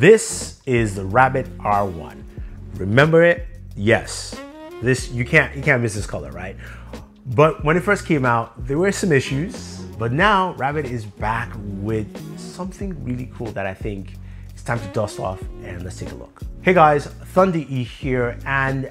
This is the Rabbit R1. Remember it? Yes. This you can't you can't miss this color, right? But when it first came out, there were some issues. But now Rabbit is back with something really cool that I think it's time to dust off and let's take a look. Hey guys, Thunder E here and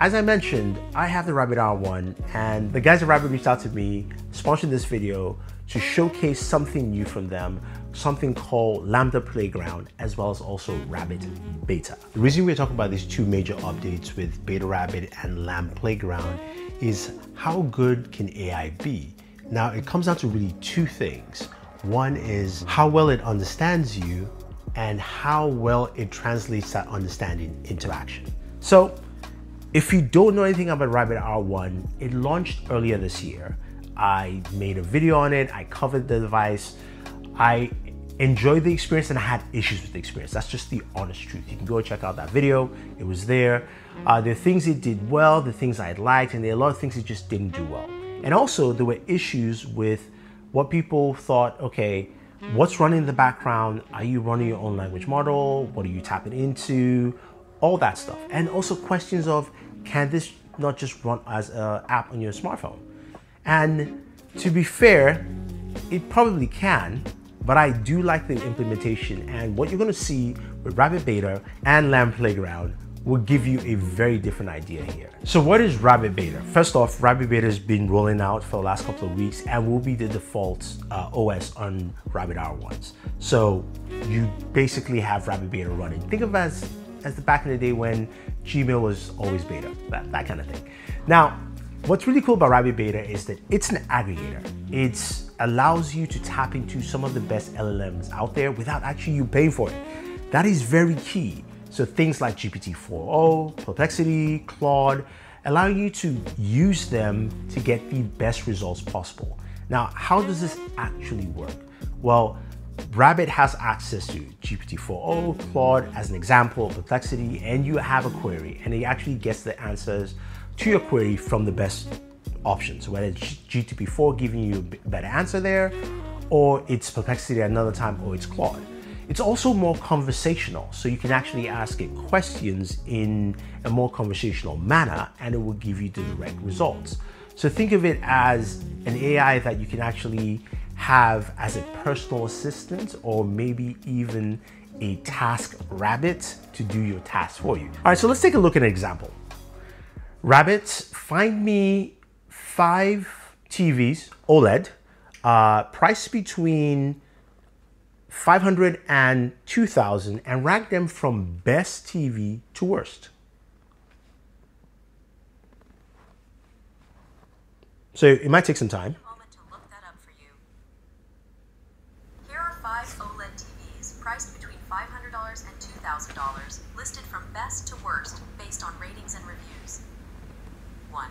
as I mentioned, I have the Rabbit R1 and the guys at Rabbit reached out to me, sponsored this video to showcase something new from them, something called LAM Playground, as well as also Rabbit Beta. The reason we're talking about these two major updates with Beta Rabbit and LAM Playground is how good can AI be? Now, it comes down to really two things. One is how well it understands you and how well it translates that understanding into action. So if you don't know anything about Rabbit R1, it launched earlier this year. I made a video on it, I covered the device. I enjoyed the experience and I had issues with the experience. That's just the honest truth. You can go check out that video, it was there. Uh, there are things it did well, the things I liked, and there are a lot of things it just didn't do well. And also, there were issues with what people thought okay, what's running in the background? Are you running your own language model? What are you tapping into? All that stuff. And also questions of can this not just run as an app on your smartphone? And to be fair, it probably can, but I do like the implementation. And what you're gonna see with Rabbit Beta and LAM Playground will give you a very different idea here. So what is Rabbit Beta? First off, Rabbit Beta has been rolling out for the last couple of weeks and will be the default uh, OS on Rabbit R1s. So you basically have Rabbit Beta running. Think of it as, as the back in the day when Gmail was always beta, that, that kind of thing. Now, what's really cool about Rabbit Beta is that it's an aggregator. It allows you to tap into some of the best LLMs out there without actually you paying for it. That is very key. So things like GPT-4o, Perplexity, Claude, allow you to use them to get the best results possible. Now, how does this actually work? Well, Rabbit has access to GPT-4o, Claude as an example, Perplexity, and you have a query, and it actually gets the answers to your query from the best options, whether it's GPT-4 giving you a better answer there, or it's Perplexity another time, or it's Claude. It's also more conversational, so you can actually ask it questions in a more conversational manner, and it will give you the direct results. So think of it as an AI that you can actually have as a personal assistant or maybe even a task rabbit to do your tasks for you. All right, so let's take a look at an example. Rabbit, find me five TVs, OLED, uh, priced between 500 and 2000 and rank them from best TV to worst. So it might take some time. $1,000, listed from best to worst based on ratings and reviews. 1.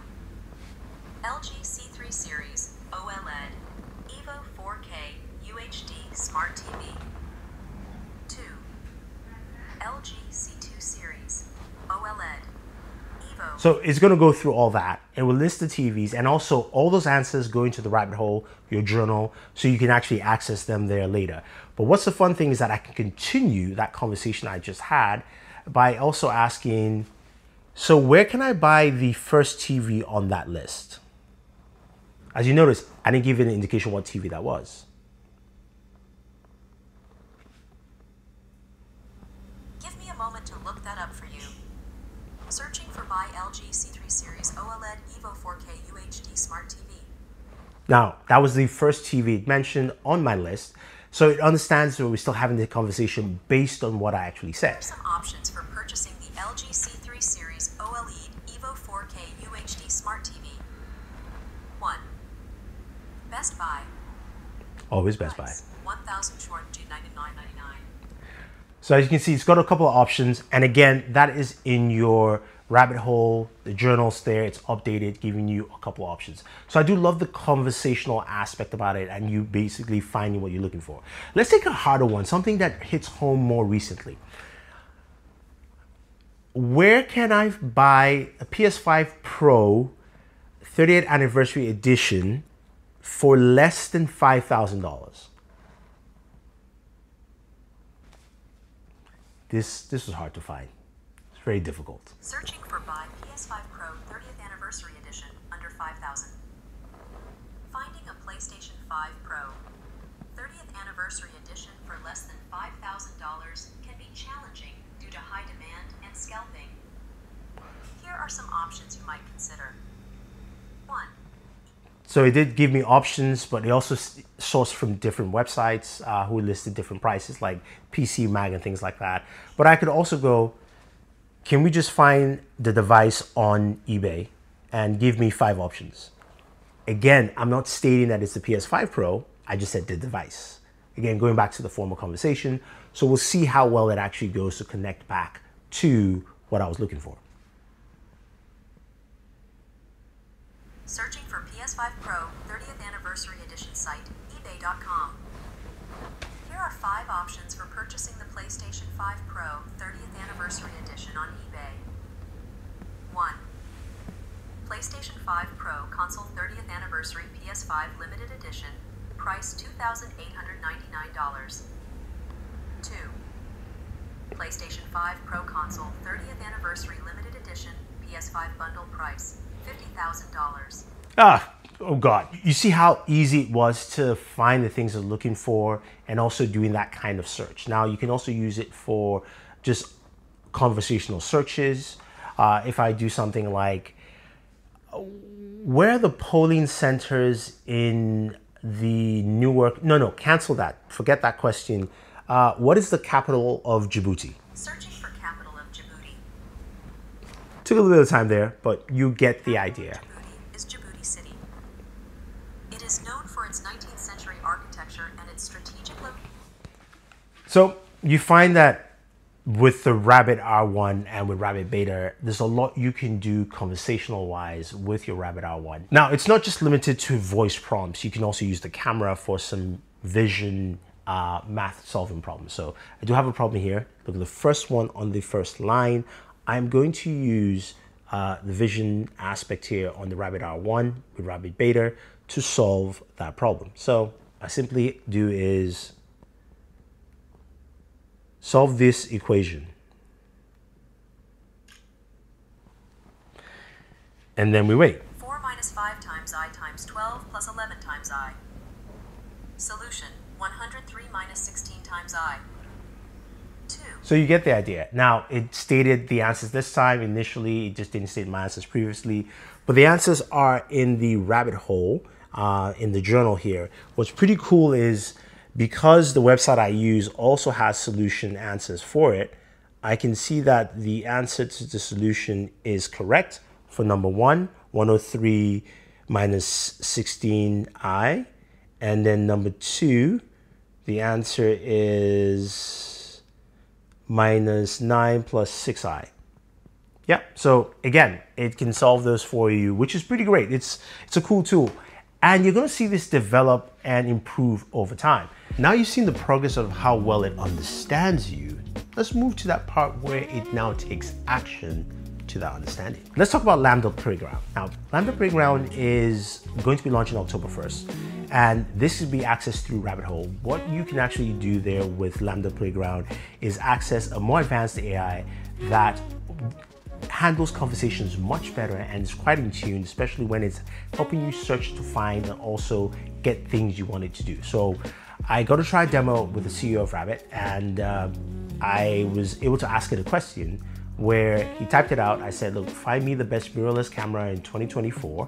LG C3 Series OLED EVO 4K UHD Smart 2. LG C2 Series OLED. So it's going to go through all that. It will list the TVs and also all those answers go into the rabbit hole, your journal, so you can actually access them there later. But what's the fun thing is that I can continue that conversation I just had by also asking, so where can I buy the first TV on that list? As you notice, I didn't give an indication what TV that was. Give me a moment to look that up for you. Searching for buy LG C3 Series OLED EVO 4K UHD Smart TV. Now, that was the first TV mentioned on my list. So it understands that we're still having the conversation based on what I actually said. Some options for purchasing the LG C3 Series OLED EVO 4K UHD Smart TV. 1. Best Buy. Always Best Buy. 1000 short to 99.99. So as you can see, it's got a couple of options. And again, that is in your rabbit hole, the journals there, it's updated, giving you a couple options. So I do love the conversational aspect about it and you basically finding what you're looking for. Let's take a harder one, something that hits home more recently. Where can I buy a PS5 Pro 30th anniversary edition for less than $5,000? this this was hard to find. Very difficult. Searching for buy PS5 Pro 30th Anniversary Edition under 5000 Finding a PlayStation 5 Pro 30th Anniversary Edition for less than $5,000 can be challenging due to high demand and scalping. Here are some options you might consider. 1. So it did give me options, but it also sourced from different websites uh, who listed different prices, like PC Mag and things like that. But I could also go, can we just find the device on eBay and give me five options? Again, I'm not stating that it's the PS5 Pro. I just said the device. Again, going back to the former conversation. So we'll see how well it actually goes to connect back to what I was looking for. Searching for PS5 Pro 30th Anniversary Edition site, eBay.com. Are five options for purchasing the PlayStation 5 Pro 30th Anniversary Edition on eBay. 1. PlayStation 5 Pro Console 30th Anniversary PS5 Limited Edition, price $2,899. 2. PlayStation 5 Pro Console 30th Anniversary Limited Edition PS5 Bundle price $50,000. Ah, oh God. You see how easy it was to find the things I'm looking for and also doing that kind of search. Now, you can also use it for just conversational searches. Uh, if I do something like, where are the polling centers in the Newark? No, no, cancel that. Forget that question. Uh, what is the capital of Djibouti? Searching for capital of Djibouti. Took a little bit of time there, but you get the idea. Djibouti is Djibouti City. It is known for its 19th century architecture and its strategic location. So you find that with the Rabbit R1 and with Rabbit Beta, there's a lot you can do conversational wise with your Rabbit R1. Now, it's not just limited to voice prompts. You can also use the camera for some vision uh, math solving problems. So I do have a problem here. Look at the first one on the first line. I'm going to use uh, the vision aspect here on the Rabbit R1 with Rabbit Beta to solve that problem. So I simply do is solve this equation. And then we wait. 4 minus 5 times i times 12 plus 11 times i. Solution 103 minus 16 times i. 2. So you get the idea. Now, it stated the answers this time. Initially, it just didn't state my answers previously. But the answers are in the rabbit hole uh, in the journal here. What's pretty cool is because the website I use also has solution answers for it, I can see that the answer to the solution is correct for number one, 103 minus 16i. And then number two, the answer is minus 9 plus 6i. Yeah, so again, it can solve those for you, which is pretty great. It's, it's a cool tool. And you're gonna see this develop and improve over time. Now you've seen the progress of how well it understands you. Let's move to that part where it now takes action to that understanding. Let's talk about LAM Playground. Now, LAM Playground is going to be launching October 1st, and this will be accessed through Rabbit Hole. What you can actually do there with LAM Playground is access a more advanced AI that handles conversations much better and is quite in tune, especially when it's helping you search to find and also get things you wanted to do. So I got to try a demo with the CEO of Rabbit, and uh, I was able to ask it a question where he typed it out. I said, "Look, find me the best mirrorless camera in 2024,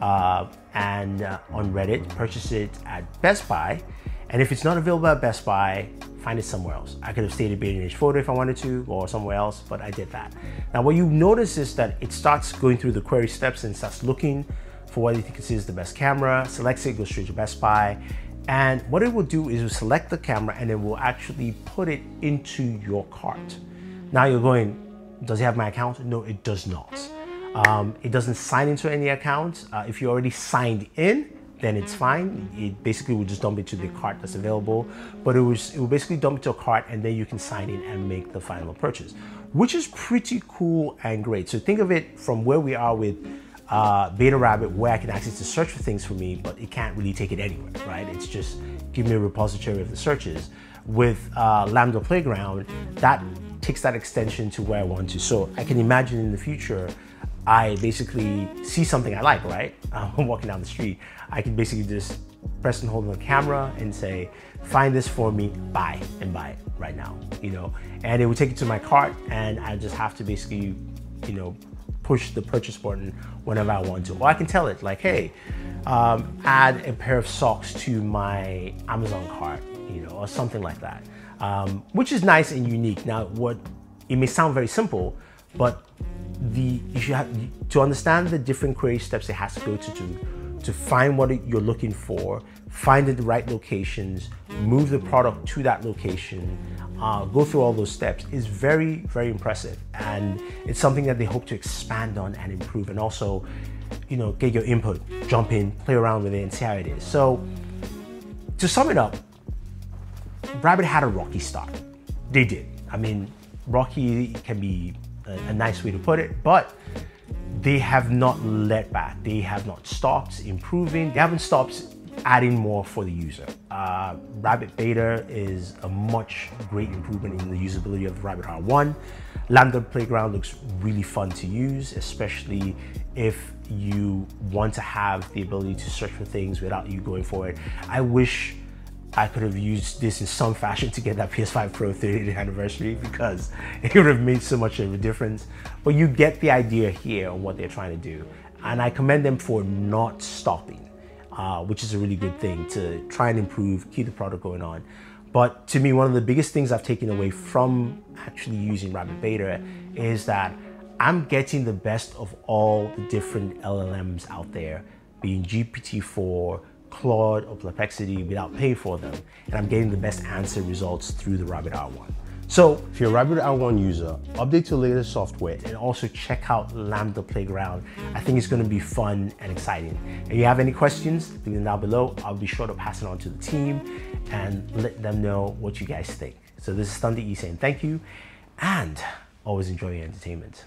uh, and uh, on Reddit, purchase it at Best Buy." And if it's not available at Best Buy, find it somewhere else. I could have stayed at B&H Photo if I wanted to, or somewhere else, but I did that. Now, what you notice is that it starts going through the query steps and starts looking for what it considers the best camera, selects it, goes straight to Best Buy, and what it will do is will select the camera and it will actually put it into your cart. Now you're going, does it have my account? No, it does not. Um, it doesn't sign into any account. Uh, if you already signed in, then it's fine. It basically will just dump it to the cart that's available. But it was it will basically dump it to a cart and then you can sign in and make the final purchase, which is pretty cool and great. So think of it from where we are with uh, Beta Rabbit, where I can access to search for things for me, but it can't really take it anywhere, right? It's just give me a repository of the searches. With uh, LAM Playground, that takes that extension to where I want to. So I can imagine in the future, I basically see something I like, right? I'm walking down the street. I can basically just press and hold on the camera and say, find this for me, buy, and buy it right now, you know? And it would take it to my cart and I just have to basically, you know, push the purchase button whenever I want to. Or I can tell it like, hey, um, add a pair of socks to my Amazon cart, you know, or something like that, um, which is nice and unique. Now, what it may sound very simple, but the if you have to understand the different query steps it has to go to to, to find what you're looking for, find the right locations, move the product to that location, uh, go through all those steps is very, very impressive. And it's something that they hope to expand on and improve and also, you know, get your input, jump in, play around with it and see how it is. So to sum it up, Rabbit had a rocky start. They did. I mean, rocky can be a, a nice way to put it, but they have not let back. They have not stopped improving. They haven't stopped adding more for the user. Uh, Rabbit Beta is a much great improvement in the usability of Rabbit R1. LAM Playground looks really fun to use, especially if you want to have the ability to search for things without you going for it. I wish I could have used this in some fashion to get that PS5 Pro 30th anniversary because it would have made so much of a difference. But you get the idea here on what they're trying to do. And I commend them for not stopping, uh, which is a really good thing to try and improve, keep the product going on. But to me, one of the biggest things I've taken away from actually using Rabbit Beta is that I'm getting the best of all the different LLMs out there, being GPT-4, Claude or Perplexity without paying for them, and I'm getting the best answer results through the Rabbit R1. So if you're a Rabbit R1 user, update to latest software and also check out LAM Playground. I think it's gonna be fun and exciting. If you have any questions, leave them down below. I'll be sure to pass it on to the team and let them know what you guys think. So this is Thunder E saying thank you and always enjoy your entertainment.